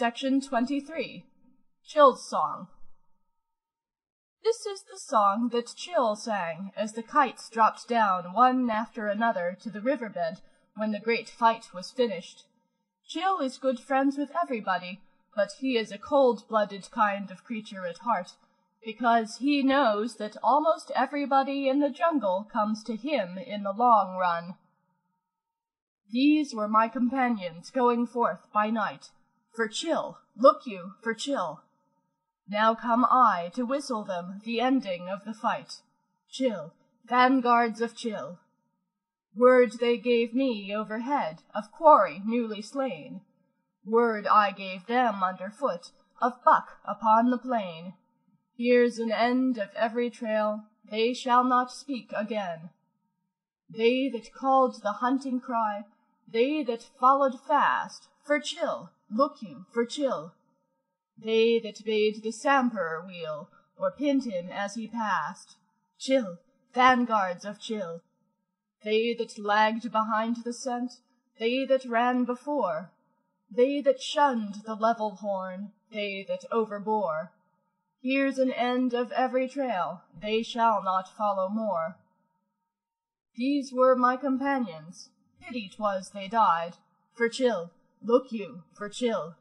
Section 23 Chil's Song This is the song that Chil sang as the kites dropped down one after another to the river bed when the great fight was finished. Chil is good friends with everybody, but he is a cold-blooded kind of creature at heart, because he knows that almost everybody in the jungle comes to him in the long run. These were my companions going forth by night, for Chil, look you, for Chil. Now come I to whistle them the ending of the fight. Chil, vanguards of Chil. Word they gave me overhead of quarry newly slain. Word I gave them underfoot of buck upon the plain. Here's an end of every trail, they shall not speak again. They that called the hunting cry, they that followed fast, for Chil, look you, for Chil. They that bade the sambhur wheel, or pinned him as he passed, Chil, vanguards of Chil. They that lagged behind the scent, they that ran before, they that shunned the level horn, they that overbore. Here's an end of every trail, they shall not follow more. These were my companions, pity 'twas they died, for Chil, look you, for Chil.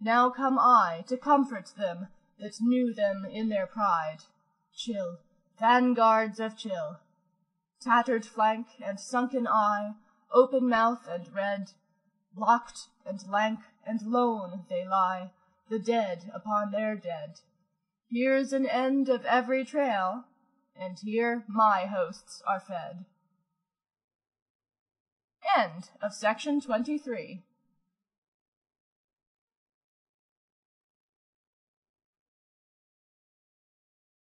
Now come I to comfort them that knew them in their pride. Chil, vanguards of Chil. Tattered flank and sunken eye, open mouth and red, locked and lank and lone they lie, the dead upon their dead. Here's an end of every trail, and here my hosts are fed. End of section 23